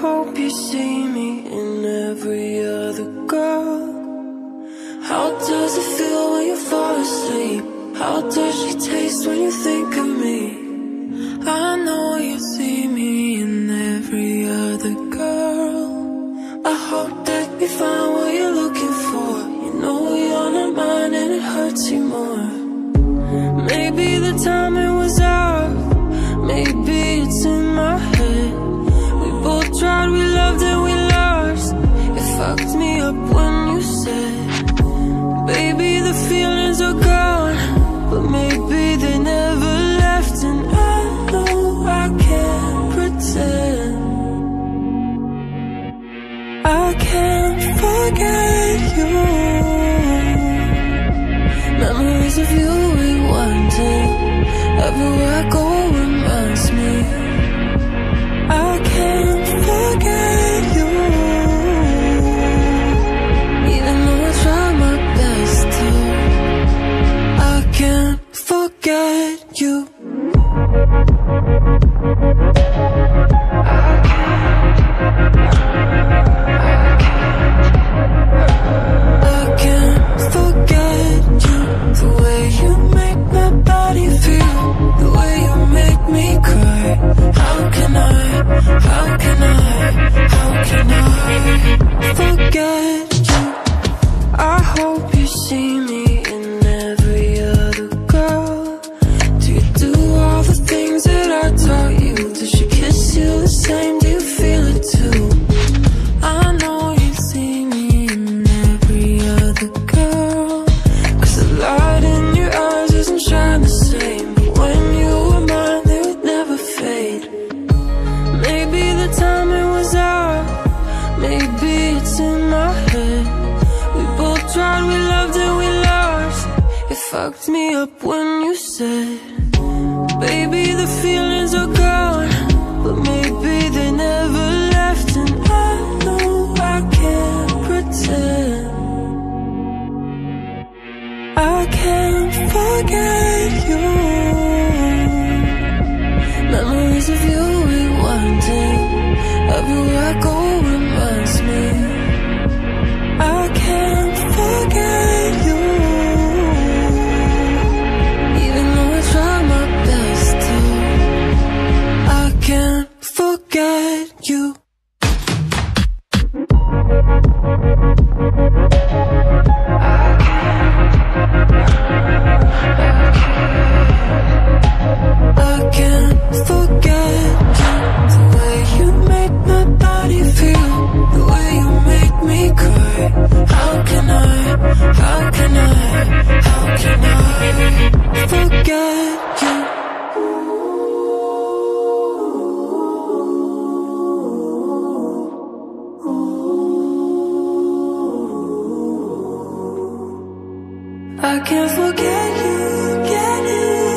hope you see me in every other girl. How does it feel when you fall asleep? How does she taste when you think of me? I know you see me in every other girl. I hope that you find what you're looking for. You know you're not mine and it hurts you more. Maybe fucked me up when you said, Baby, the feelings are gone. But maybe they never left, and I know I can't pretend. I can't forget you. Memories of you rewinding. Everywhere I go you I can't. I can't. I can't forget you. The way you make my body feel. The way you make me cry. How can I? How can I? How can I forget you? I hope you see me it's in my head. We both tried, we loved and we lost. It fucked me up when you said, Baby, the feelings are gone. But maybe they never left, and I know I can't pretend. I can't forget you. Memories of you rewinding. Everywhere I go I can't forget you, get you.